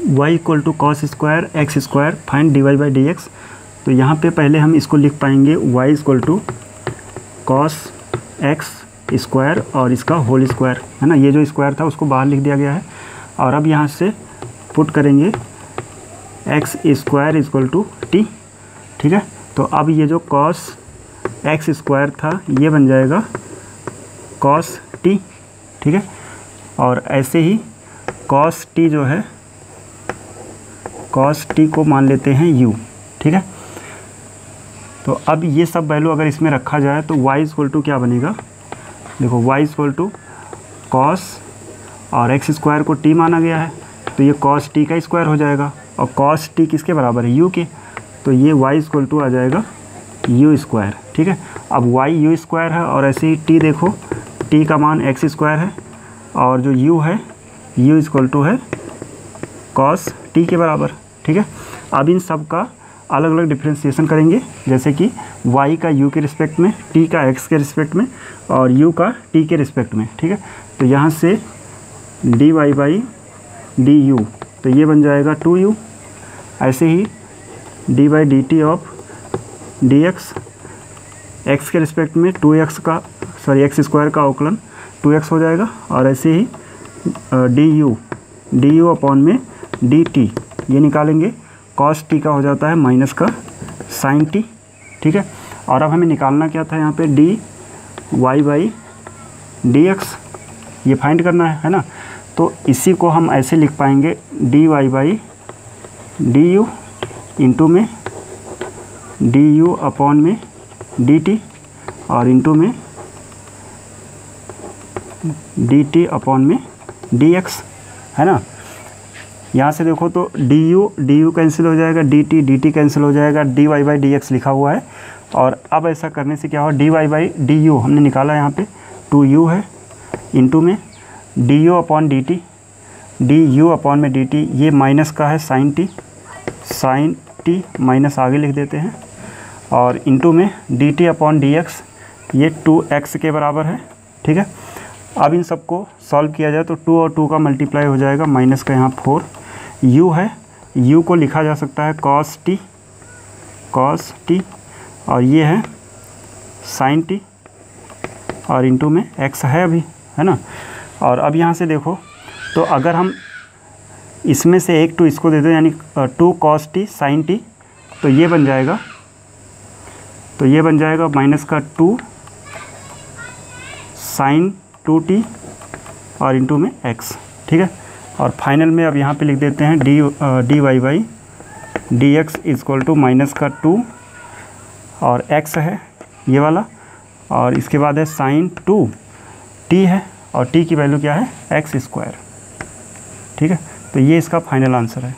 y equal to cos square x square find d y by d x तो यहाँ पे पहले हम इसको लिख पाएँगे y equal to cos x square और इसका होल स्क्वायर है ना? ये जो स्क्वायर था उसको बाहर लिख दिया गया है। और अब यहाँ से पुट करेंगे x square equal to t ठीक है? तो अब ये जो कॉस एक्स स्क्वायर था, ये बन जाएगा कॉस टी ठीक है? और ऐसे ही कॉस टी जो है कॉस टी को मान लेते हैं यू ठीक है? तो अब ये सब वैल्यू अगर इसमें रखा जाए तो y इक्वल टू क्या बनेगा? देखो, y इक्वल टू कॉस और एक्स स्क्वायर को t माना गया है तो ये कॉस टी का स्क्वायर हो जाएगा और कॉस टी किसके बराबर है? u के। तो ये y इक्वल टू आ जाएगा यू स्क्वायर ठीक है? अब y यू स्क्वायर है और ऐसे ही t देखो, t का मान एक्स स्क्वायर है और जो u है, u इक्वल टू है कॉस टी के बराबर। ठीक है? अब इन सब का अलग अलग डिफ्रेंशिएशन करेंगे, जैसे कि y का u के रिस्पेक्ट में, t का x के रिस्पेक्ट में और u का t के रिस्पेक्ट में, ठीक है? तो यहाँ से d y by d u तो ये बन जाएगा टू यू ऐसे ही d by d t of d x x के रिस्पेक्ट में टू एक्स का सॉरी एक्स स्क्वायर का अवकलन टू एक्स हो जाएगा और ऐसे ही d u d u upon में डी टी ये निकालेंगे। कॉस टी का हो जाता है माइनस का साइन टी ठीक है? और अब हमें निकालना क्या था यहाँ पे? D y by d x ये फाइंड करना है है ना? तो इसी को हम ऐसे लिख पाएँगे d y by d u into में डी यू अपॉन में डी टी और इंटू में डी टी अपॉन में डी एक्स है ना? यहाँ से देखो तो d u d u cancel हो जाएगा d t d t cancel हो जाएगा d y by d x लिखा हुआ है। और अब ऐसा करने से क्या हुआ? D y by d u हमने निकाला यहाँ पे टू यू है इंटू में d u upon d t d u upon में डी टी ये माइनस का है sine t sine t minus आगे लिख देते हैं। और इंटू में d t upon d x ये टू एक्स के बराबर है, ठीक है? अब इन सबको सॉल्व किया जाए तो टू और टू का मल्टीप्लाई हो जाएगा माइनस का यहाँ फोर यू है, यू को लिखा जा सकता है कॉस टी कॉस टी और ये है साइन टी और इंटू में एक्स है अभी, है ना? और अब यहाँ से देखो तो अगर हम इसमें से एक टू इसको दे दें, यानी two cos t sine t तो ये बन जाएगा। तो ये बन जाएगा माइनस का टू साइन टू टी और इंटू में एक्स ठीक है? और फाइनल में अब यहाँ पे लिख देते हैं d d y y d x equal to minus का टू और एक्स है ये वाला, और इसके बाद है साइन टू टी है, और टी की वैल्यू क्या है? एक्स स्क्वायर ठीक है? तो ये इसका फाइनल आंसर है।